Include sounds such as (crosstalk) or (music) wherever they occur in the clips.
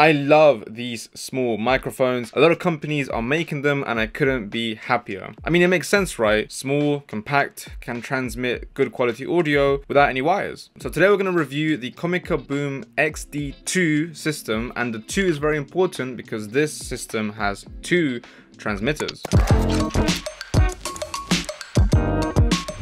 I love these small microphones. A lot of companies are making them and I couldn't be happier. I mean, it makes sense, right? Small, compact, can transmit good quality audio without any wires. So today we're going to review the Comica Boom XD2 system and the 2 is very important because this system has two transmitters.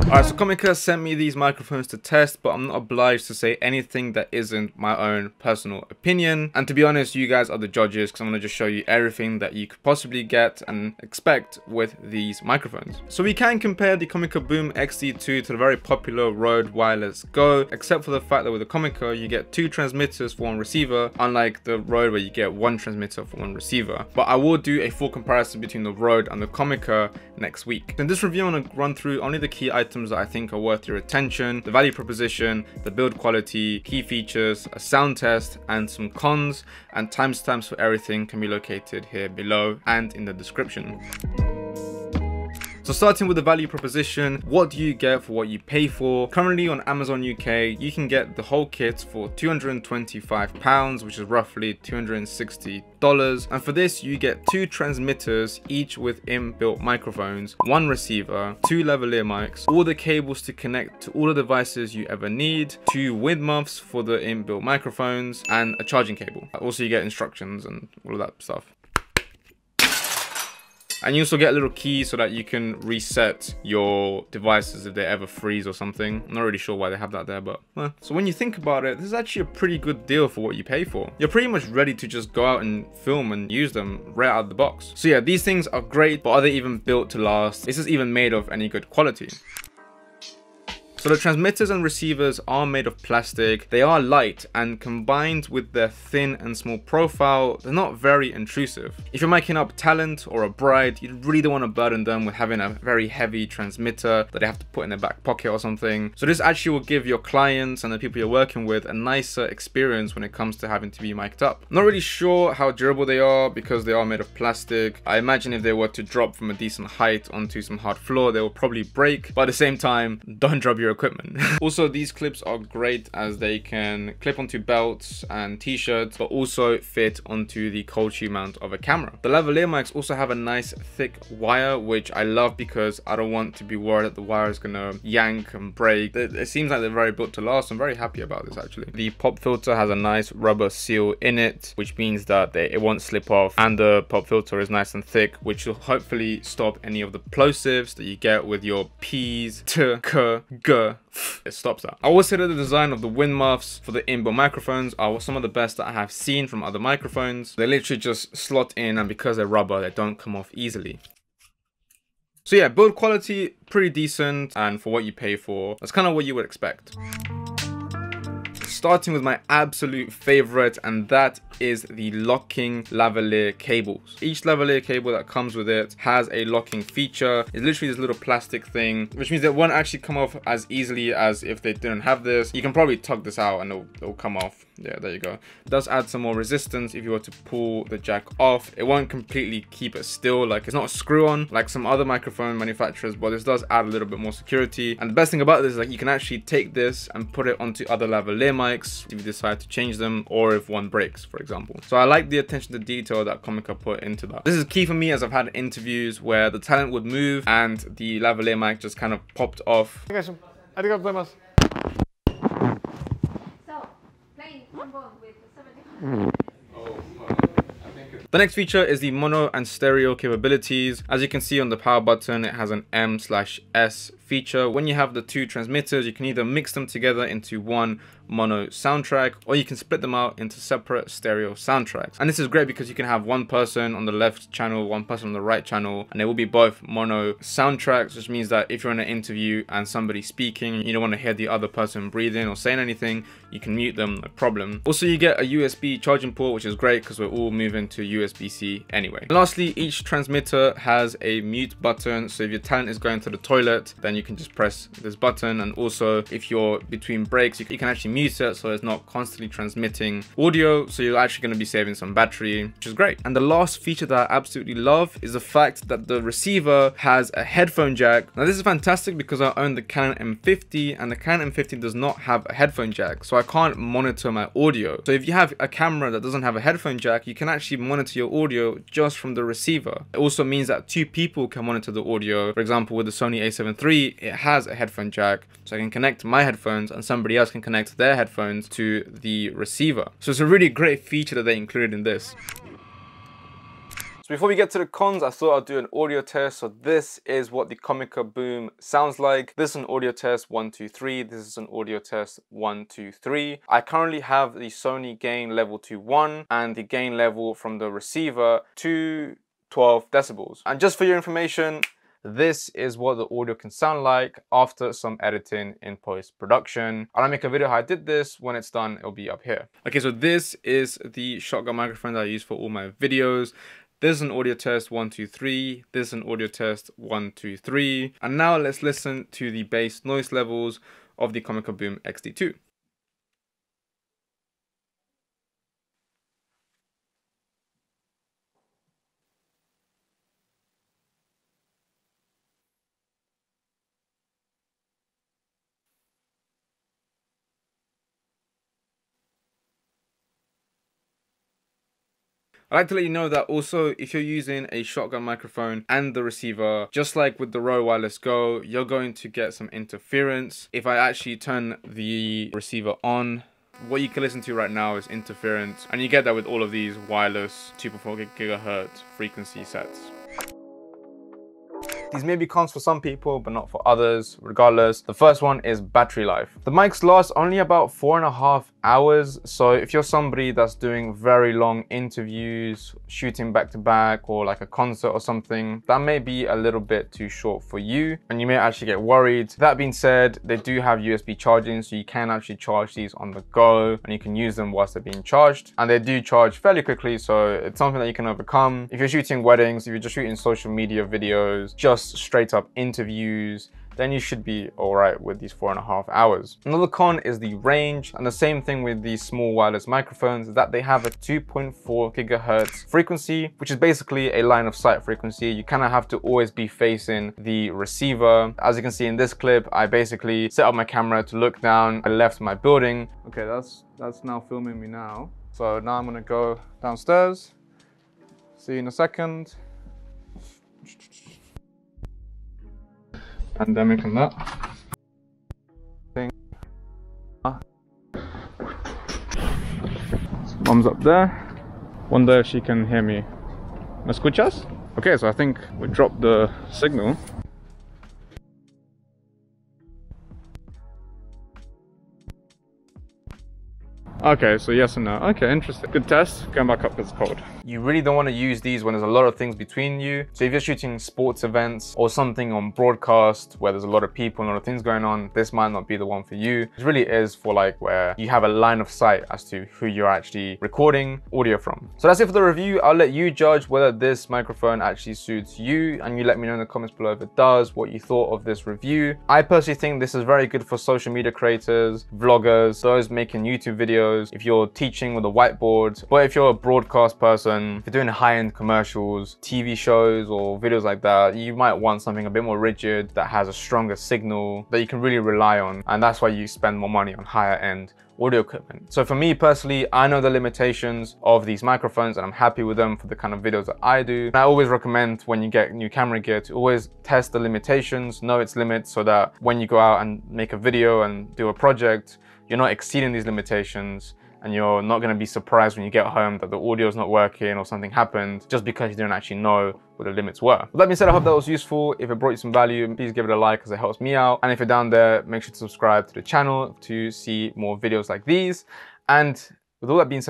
Alright, so Comica sent me these microphones to test, but I'm not obliged to say anything that isn't my own personal opinion. And to be honest, you guys are the judges because I'm going to just show you everything that you could possibly get and expect with these microphones. So we can compare the Comica Boom XD2 to the very popular Rode Wireless Go, except for the fact that with the Comica, you get two transmitters for one receiver, unlike the Rode where you get one transmitter for one receiver. But I will do a full comparison between the Rode and the Comica next week. In this review, I'm to run through only the key items items that I think are worth your attention, the value proposition, the build quality, key features, a sound test, and some cons, and timestamps for everything can be located here below and in the description. So starting with the value proposition, what do you get for what you pay for? Currently on Amazon UK, you can get the whole kit for 225 pounds, which is roughly 260 dollars. And for this, you get two transmitters, each with inbuilt microphones, one receiver, two lavalier mics, all the cables to connect to all the devices you ever need, two wind muffs for the inbuilt microphones, and a charging cable. Also, you get instructions and all of that stuff. And you also get a little key so that you can reset your devices if they ever freeze or something. I'm not really sure why they have that there, but. So when you think about it, this is actually a pretty good deal for what you pay for. You're pretty much ready to just go out and film and use them right out of the box. So yeah, these things are great, but are they even built to last? Is this even made of any good quality? So the transmitters and receivers are made of plastic, they are light and combined with their thin and small profile, they're not very intrusive. If you're making up talent or a bride, you really don't want to burden them with having a very heavy transmitter that they have to put in their back pocket or something. So this actually will give your clients and the people you're working with a nicer experience when it comes to having to be mic'd up. I'm not really sure how durable they are because they are made of plastic. I imagine if they were to drop from a decent height onto some hard floor, they will probably break. But at the same time, don't drop your your equipment. (laughs) also, these clips are great as they can clip onto belts and t-shirts, but also fit onto the cold shoe mount of a camera. The lavalier mics also have a nice thick wire, which I love because I don't want to be worried that the wire is gonna yank and break. It, it seems like they're very built to last. I'm very happy about this actually. The pop filter has a nice rubber seal in it, which means that they, it won't slip off. And the pop filter is nice and thick, which will hopefully stop any of the plosives that you get with your P's, T, K, G, it stops that. I will say that the design of the wind muffs for the inbuilt microphones are some of the best that I have seen from other microphones. They literally just slot in and because they're rubber, they don't come off easily. So yeah, build quality, pretty decent, and for what you pay for, that's kind of what you would expect starting with my absolute favorite and that is the locking lavalier cables. Each lavalier cable that comes with it has a locking feature. It's literally this little plastic thing, which means it won't actually come off as easily as if they didn't have this. You can probably tug this out and it'll, it'll come off. Yeah, there you go. It does add some more resistance if you were to pull the jack off. It won't completely keep it still, like it's not a screw on like some other microphone manufacturers, but this does add a little bit more security. And the best thing about this is like you can actually take this and put it onto other lavalier mics if you decide to change them or if one breaks, for example example. So I like the attention to detail that Comica put into that. This is key for me as I've had interviews where the talent would move and the lavalier mic just kind of popped off. So, playing trombone with 70 hmm. the next feature is the mono and stereo capabilities. As you can see on the power button, it has an M slash S feature. When you have the two transmitters, you can either mix them together into one mono soundtrack or you can split them out into separate stereo soundtracks. And this is great because you can have one person on the left channel, one person on the right channel, and they will be both mono soundtracks, which means that if you're in an interview and somebody's speaking, you don't want to hear the other person breathing or saying anything, you can mute them, no problem. Also, you get a USB charging port, which is great because we're all moving to USB-C anyway. And lastly, each transmitter has a mute button, so if your talent is going to the toilet, then you can just press this button. And also if you're between breaks, you can actually mute it so it's not constantly transmitting audio. So you're actually going to be saving some battery, which is great. And the last feature that I absolutely love is the fact that the receiver has a headphone jack. Now this is fantastic because I own the Canon M50 and the Canon M50 does not have a headphone jack. So I can't monitor my audio. So if you have a camera that doesn't have a headphone jack, you can actually monitor your audio just from the receiver. It also means that two people can monitor the audio. For example, with the Sony a7 III, it has a headphone jack. So I can connect my headphones and somebody else can connect their headphones to the receiver. So it's a really great feature that they included in this. So before we get to the cons, I thought I'd do an audio test. So this is what the Comica Boom sounds like. This is an audio test one, two, three. This is an audio test one, two, three. I currently have the Sony gain level to one and the gain level from the receiver to 12 decibels. And just for your information, this is what the audio can sound like after some editing in post-production. And I'll make a video how I did this. When it's done, it'll be up here. Okay, so this is the shotgun microphone that I use for all my videos. This is an audio test one, two, three. This is an audio test one, two, three. And now let's listen to the base noise levels of the Comica Boom XD2. I'd like to let you know that also if you're using a shotgun microphone and the receiver, just like with the Rode Wireless Go, you're going to get some interference. If I actually turn the receiver on, what you can listen to right now is interference and you get that with all of these wireless 2.4 gigahertz frequency sets. These may be cons for some people, but not for others. Regardless, the first one is battery life. The mics last only about four and a half hours. So if you're somebody that's doing very long interviews, shooting back to back, or like a concert or something, that may be a little bit too short for you, and you may actually get worried. That being said, they do have USB charging, so you can actually charge these on the go, and you can use them whilst they're being charged. And they do charge fairly quickly, so it's something that you can overcome. If you're shooting weddings, if you're just shooting social media videos, just straight up interviews, then you should be all right with these four and a half hours. Another con is the range, and the same thing with these small wireless microphones is that they have a 2.4 gigahertz frequency, which is basically a line of sight frequency. You kind of have to always be facing the receiver. As you can see in this clip, I basically set up my camera to look down. I left my building. Okay, that's, that's now filming me now. So now I'm gonna go downstairs. See you in a second. Pandemic and that. Thing. Mom's up there. Wonder if she can hear me. ¿Me escuchas? Okay, so I think we dropped the signal. Okay, so yes and no. Okay, interesting. Good test. Going back up, it's cold. You really don't want to use these when there's a lot of things between you. So if you're shooting sports events or something on broadcast where there's a lot of people and a lot of things going on, this might not be the one for you. It really is for like where you have a line of sight as to who you're actually recording audio from. So that's it for the review. I'll let you judge whether this microphone actually suits you and you let me know in the comments below if it does, what you thought of this review. I personally think this is very good for social media creators, vloggers, those making YouTube videos, videos, if you're teaching with a whiteboard, but if you're a broadcast person, if you're doing high-end commercials, TV shows or videos like that, you might want something a bit more rigid that has a stronger signal that you can really rely on. And that's why you spend more money on higher end audio equipment. So for me personally, I know the limitations of these microphones and I'm happy with them for the kind of videos that I do. And I always recommend when you get new camera gear to always test the limitations, know its limits so that when you go out and make a video and do a project, you're not exceeding these limitations and you're not going to be surprised when you get home that the audio is not working or something happened just because you didn't actually know what the limits were. With that being said, I hope that was useful. If it brought you some value, please give it a like because it helps me out. And if you're down there, make sure to subscribe to the channel to see more videos like these. And with all that being said,